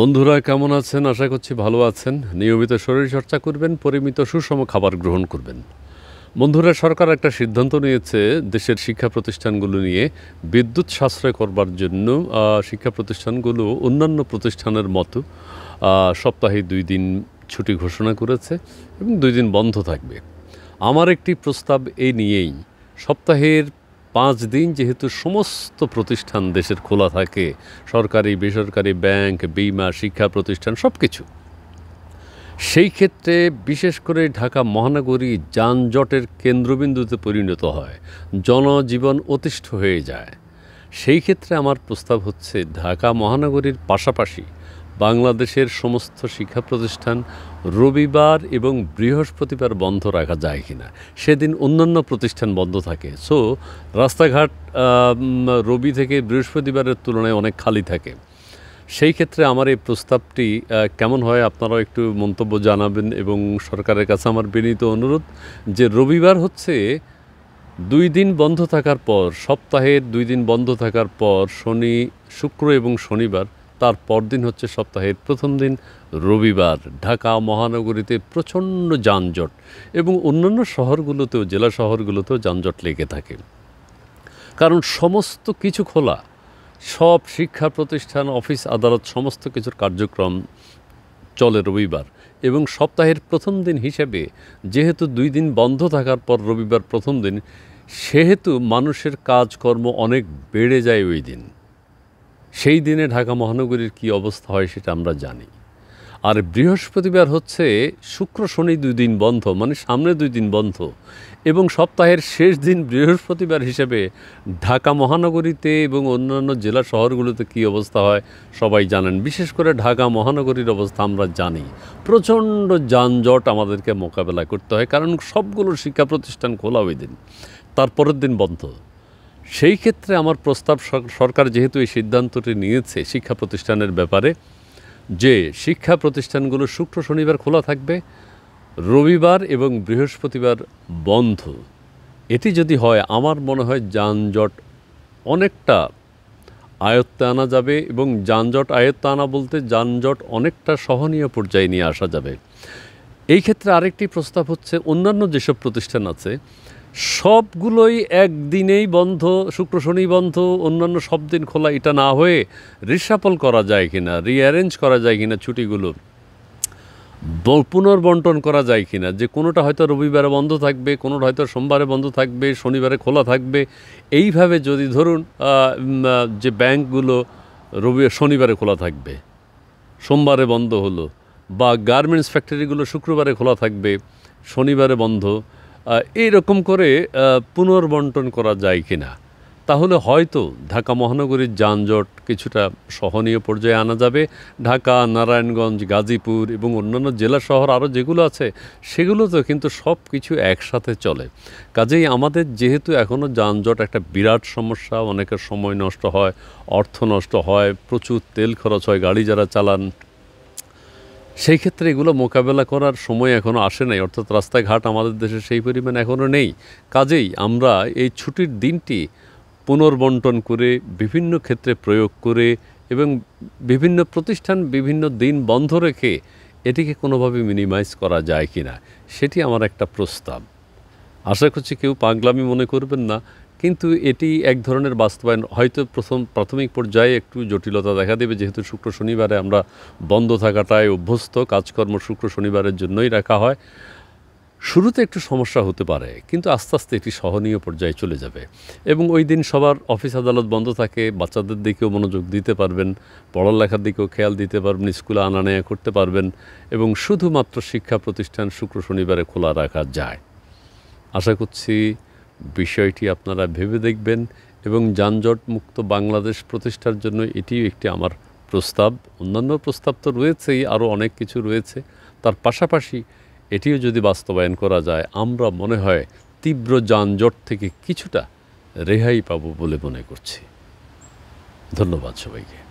বন্ধুরা, কেমন আছেন? আশা করছি ভালো আছেন। নিয়মিত শরীর চর্চা করবেন, পরিমিত সুষম খাবার গ্রহণ করবেন। বন্ধুরা, সরকার একটা সিদ্ধান্ত নিয়েছে দেশের শিক্ষা প্রতিষ্ঠানগুলো নিয়ে বিদ্যুৎ সাশ্রয় করবার জন্য। শিক্ষা প্রতিষ্ঠানগুলো অন্যান্য প্রতিষ্ঠানের মতো সপ্তাহে দুই দিন ছুটি ঘোষণা করেছে এবং দুই দিন বন্ধ থাকবে। আমার একটি প্রস্তাব এই নিয়েই, সপ্তাহের পাঁচ দিন যেহেতু সমস্ত প্রতিষ্ঠান দেশের খোলা থাকে, সরকারি, বেসরকারি ব্যাংক, বিমা, শিক্ষা প্রতিষ্ঠান সব কিছু সেই ক্ষেত্রে বিশেষ করে ঢাকা মহানগরী যানজটের কেন্দ্রবিন্দুতে পরিণত হয়, জনজীবন অতিষ্ঠ হয়ে যায়। সেই ক্ষেত্রে আমার প্রস্তাব হচ্ছে ঢাকা মহানগরীর পাশাপাশি বাংলাদেশের সমস্ত শিক্ষা প্রতিষ্ঠান রবিবার এবং বৃহস্পতিবার বন্ধ রাখা যায় কিনা? সেদিন অন্যান্য প্রতিষ্ঠান বন্ধ থাকে। সো রাস্তাঘাট রবি থেকে বৃহস্পতিবারের তুলনায় অনেক খালি থাকে। সেই ক্ষেত্রে আমার এই প্রস্তাবটি কেমন হয় আপনারাও একটু মন্তব্য জানাবেন এবং সরকারের কাছে আমার বিনীত অনুরোধ যে রবিবার হচ্ছে দুই দিন বন্ধ থাকার পর, সপ্তাহের দুই দিন বন্ধ থাকার পর শনি, শুক্র এবং শনিবার তার পরদিন হচ্ছে সপ্তাহের প্রথম দিন, রবিবার। ঢাকা মহানগরীতে প্রচণ্ড যানজট এবং অন্যান্য শহরগুলোতেও, জেলা শহরগুলোতেও যানজট লেগে থাকে। কারণ সমস্ত কিছু খোলা। সব শিক্ষা প্রতিষ্ঠান, অফিস, আদালত, সমস্ত কিছুর কার্যক্রম চলে রবিবার এবং সপ্তাহের প্রথম দিন হিসেবে, যেহেতু দুই দিন বন্ধ থাকার পর রবিবার প্রথম দিন, সেহেতু মানুষের কাজকর্ম অনেক বেড়ে যায় ওই দিন। সেই দিনে ঢাকা মহানগরীর কী অবস্থা হয় সেটা আমরা জানি। আর বৃহস্পতিবার হচ্ছে শুক্র শনি দুই দিন বন্ধ মানে সামনে দুই দিন বন্ধ। এবং সপ্তাহের শেষ দিন বৃহস্পতিবার হিসেবে ঢাকা মহানগরীতে এবং অন্যান্য জেলা শহরগুলোতে কী অবস্থা হয় সবাই জানেন। বিশেষ করে ঢাকা মহানগরীর অবস্থা আমরা জানি। প্রচণ্ড যানজট আমাদেরকে মোকাবেলা করতে হয়, কারণ সবগুলো শিক্ষা প্রতিষ্ঠান খোলা ওই দিন। তারপরের দিন বন্ধ। সেই ক্ষেত্রে আমার প্রস্তাব সরকার যেহেতু এই সিদ্ধান্তটি নিয়েছে শিক্ষা প্রতিষ্ঠানের ব্যাপারে, যে শিক্ষা প্রতিষ্ঠানগুলো শুক্র শনিবার খোলা থাকবে, রবিবার এবং বৃহস্পতিবার বন্ধ। এটি যদি হয়, আমার মনে হয় যানজট অনেকটা আয়ত্তে আনা যাবে এবং যানজট আয়ত্তে আনা বলতে যানজট অনেকটা সহনীয় পর্যায়ে নিয়ে আসা যাবে। এই ক্ষেত্রে আরেকটি প্রস্তাব হচ্ছে, অন্যান্য যেসব প্রতিষ্ঠান আছে সবগুলোই একদিনেই বন্ধ, শুক্র শনি বন্ধ, অন্যান্য সব দিন খোলা, এটা না হয়ে রিসাপল করা যায় কিনা রিঅ্যারেঞ্জ করা যায় কিনা ছুটিগুলো পুনর্বন্টন করা যায় কিনা, যে কোনোটা হয়তো রবিবারে বন্ধ থাকবে, কোনোটা হয়তো সোমবারে বন্ধ থাকবে, শনিবারে খোলা থাকবে, এইভাবে যদি ধরুন যে ব্যাংকগুলো রবি, শনিবারে খোলা থাকবে, সোমবারে বন্ধ হলো, বা গার্মেন্টস ফ্যাক্টরিগুলো শুক্রবারে খোলা থাকবে, শনিবারে বন্ধ আহ, এইরকম করে পুনর্বন্টন করা যায় কিনা? তাহলে হয়তো ঢাকা মহানগরীর যানজট কিছুটা সহনীয় পর্যায়ে আনা যাবে। ঢাকা নারায়ণগঞ্জ গাজীপুর এবং অন্যান্য জেলা শহর আরও যেগুলো আছে সেগুলোতেও কিন্তু সব কিছু একসাথে চলে। কাজেই আমাদের যেহেতু এখনও যানজট একটা বিরাট সমস্যা অনেকের সময় নষ্ট হয় অর্থ নষ্ট হয় প্রচুর তেল খরচ হয় গাড়ি যারা চালান সেই ক্ষেত্রে এগুলো মোকাবেলা করার সময় এখনও আসে নাই। অর্থাৎ রাস্তাঘাট আমাদের দেশে সেই পরিমাণ এখনও নেই। কাজেই আমরা এই ছুটির দিনটি পুনর্বন্টন করে, বিভিন্ন ক্ষেত্রে প্রয়োগ করে এবং বিভিন্ন প্রতিষ্ঠান, বিভিন্ন দিন বন্ধ রেখে এটিকে কোনোভাবে মিনিমাইজ করা যায় কি না সেটি আমার একটা প্রস্তাব। আশা করছি কেউ পাগলামি মনে করবেন না। কিন্তু এটি এক ধরনের বাস্তবায়ন। হয়তো প্রথম, প্রাথমিক পর্যায়ে একটু জটিলতা দেখা দেবে, যেহেতু শুক্র শনিবারে আমরা বন্ধ থাকাটায় অভ্যস্ত, কাজকর্ম শুক্র শনিবারের জন্যই রাখা হয়। শুরুতে একটু সমস্যা হতে পারে, কিন্তু আস্তে আস্তে এটি সহনীয় পর্যায়ে চলে যাবে। এবং ওই দিন সবার অফিস আদালত বন্ধ থাকে, বাচ্চাদের দিকেও মনোযোগ দিতে পারবেন, পড়ালেখার দিকেও খেয়াল দিতে পারবেন, স্কুলে আনা নেয়া করতে পারবেন, এবং শুধুমাত্র শিক্ষা প্রতিষ্ঠান শুক্র শনিবারে খোলা রাখা যায়। আশা করছি বিষয়টি আপনারা ভেবে দেখবেন এবং যানজট মুক্ত বাংলাদেশ প্রতিষ্ঠার জন্য এটিও একটি আমার প্রস্তাব। অন্যান্য প্রস্তাব তো রয়েছেই আরও অনেক কিছু রয়েছে। তার পাশাপাশি এটিও যদি বাস্তবায়ন করা যায়, আমরা মনে হয় তীব্র যানজট থেকে কিছুটা রেহাই পাবো বলে মনে করছি। ধন্যবাদ সবাইকে।